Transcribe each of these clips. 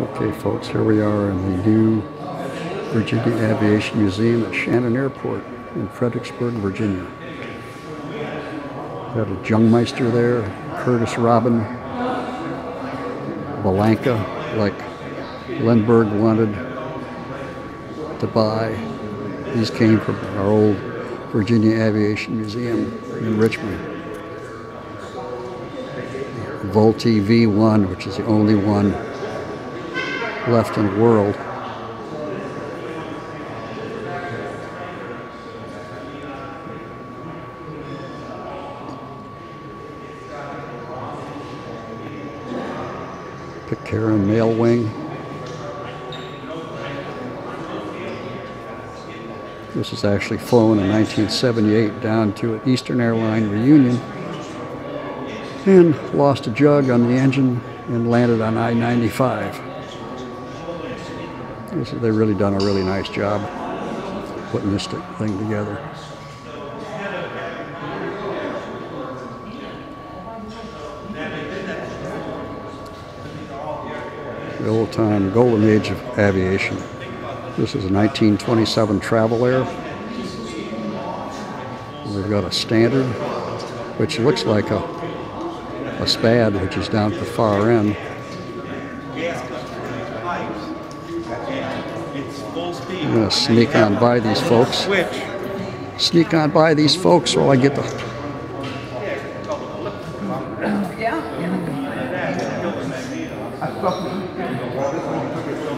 Okay, folks, here we are in the new Virginia Aviation Museum at Shannon Airport in Fredericksburg, Virginia. Got a Jungmeister there, Curtiss Robin, Bellanca, like Lindbergh wanted to buy. These came from our old Virginia Aviation Museum in Richmond. Vultee V1, which is the only one left in the world. Pitcairn Mail Wing. This was actually flown in 1978 down to an Eastern Airline reunion and lost a jug on the engine and landed on I-95. They've really done a really nice job putting this thing together. The old time golden age of aviation. This is a 1927 Travel Air. We've got a standard, which looks like a, a SPAD, which is down at the far end. I'm going to sneak on by these folks. Sneak on by these folks while I get the.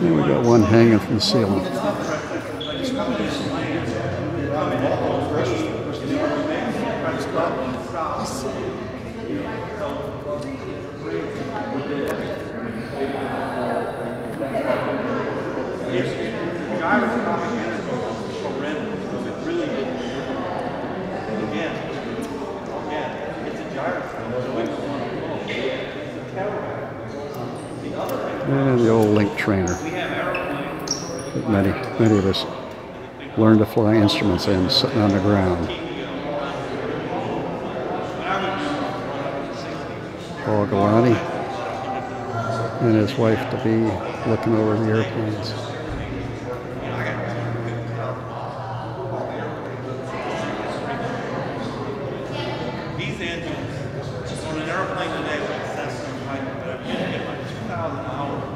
And we got one hanging from the ceiling. And the old link trainer. Many, many of us learned to fly instruments in sitting on the ground. Paul Galani and his wife to be looking over the airplanes. Engines on an airplane today like 2,000 hours